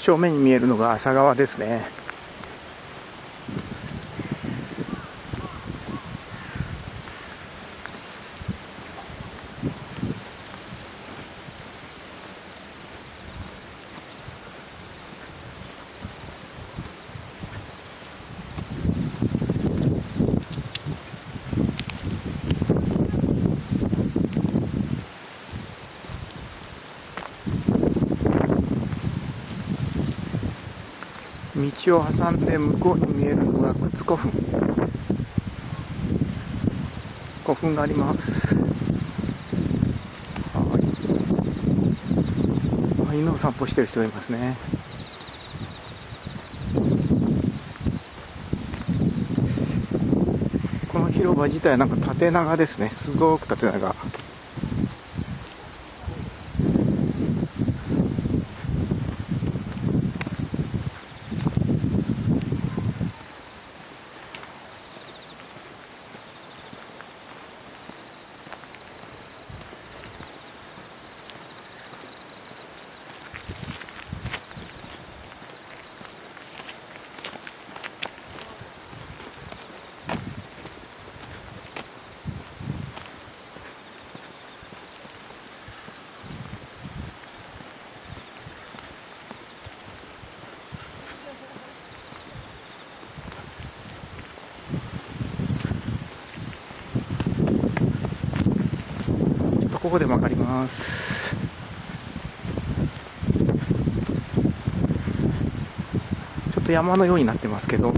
正面に見えるのが朝川ですね。道を挟んで向こうに見えるのが靴古墳。古墳があります。はい。あ犬を散歩してる人がいますね。この広場自体はなんか縦長ですね。すごく縦長。ここで曲がります。ちょっと山のようになってますけど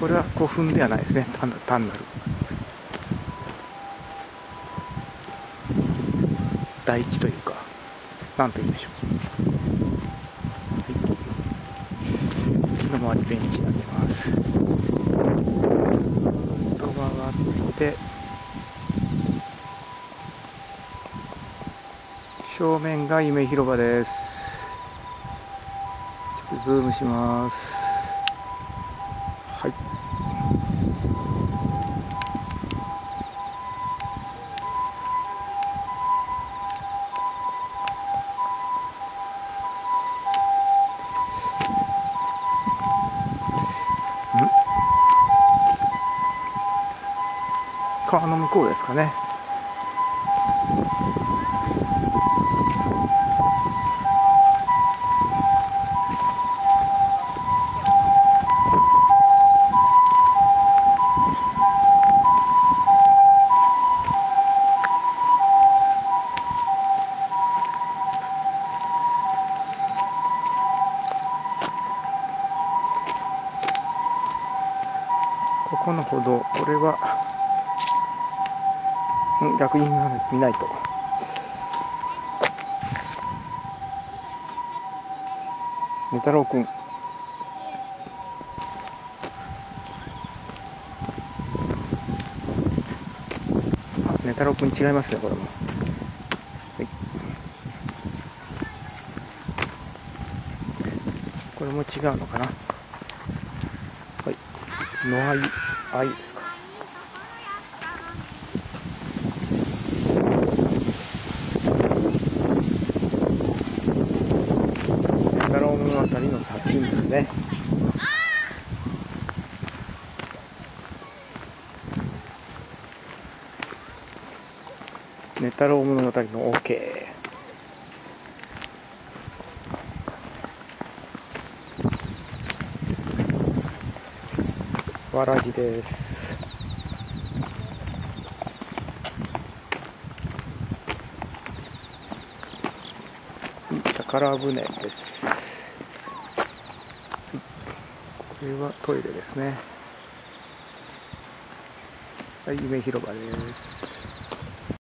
これは古墳ではないですね。単な単なる。大地というかなんと言うんでしょう、はい、の周りベンチになってます。戸があって正面が夢広場ですちょっとズームします。はい。川の向こうですかね。この歩道これは逆に見ないと。ネタロウくん。あネタロウくん違いますねこれも。はい。これも違うのかな。はい。のあいいですか。ダロームあたりの先ですね。ネタロームのあたりの OK わらじです。宝船です。これはトイレですね。はい夢広場です。